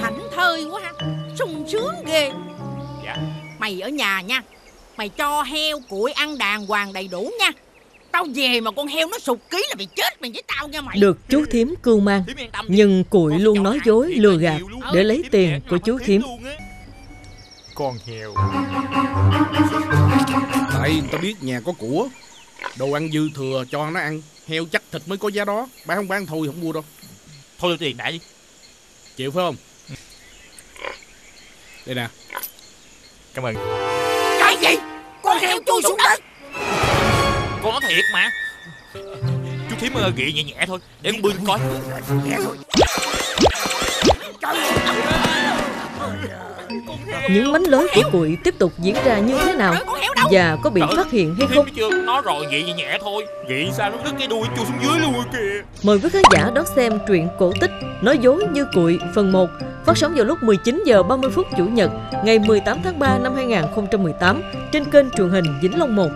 Thảnh thơi quá ha. Sung sướng ghê. Dạ. Mày ở nhà nha. Mày cho heo củi ăn đàng hoàng đầy đủ nha. Tao về mà con heo nó sụt ký là bị chết mày với tao nha mày. Được chú thím cưu mang. Nhưng Cụi Con luôn nói dối lừa gạt. Để lấy tiền của chú thím. Con heo. Tại tao biết nhà có của. Đồ ăn dư thừa cho nó ăn. Heo chắc thịt mới có giá đó. Bán không bán thôi không mua đâu. Thôi đưa tiền đã đi Chịu phải không? Đây nè. Cảm ơn. Cái gì? Con heo chui xuống đất. Con nói thiệt mà. Chú thím uh, gị nhẹ nhẹ thôi. Để con bươi coi Những mánh lới của Cụi tiếp tục diễn ra như thế nào? Và có bị phát hiện hay không? Nói rồi gị nhẹ thôi. Gị sao nó đứt cái đuôi chui xuống dưới luôn kìa? Mời quý khán giả đón xem truyện cổ tích Nói dối như Cụi phần 1 Phát sóng vào lúc 19 giờ 30 phút Chủ nhật Ngày 18 tháng 3 năm 2018 Trên kênh truyền hình Vĩnh Long 1